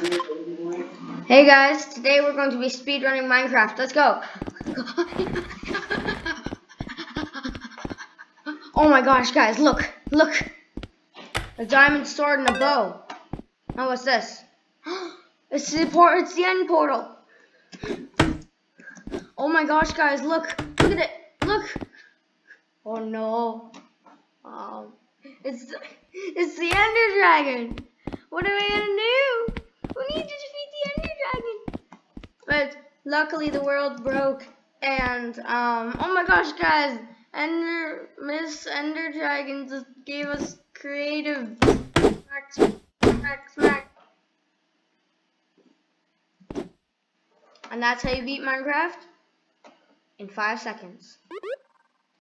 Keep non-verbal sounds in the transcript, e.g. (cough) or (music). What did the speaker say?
Hey guys, today we're going to be speedrunning Minecraft. Let's go. oh my gosh, guys, look, look. A diamond sword and a bow. Oh, what's this? (gasps) It's the port. It's the end portal. Oh my gosh, guys, look, look at it, look. Oh no. Um, it's it's the Ender Dragon. What am I gonna do? We need to defeat the Ender Dragon. But luckily the world broke and um oh my gosh guys Ender Miss Ender Dragon just gave us creative smack smack smack. And that's how you beat Minecraft in five seconds.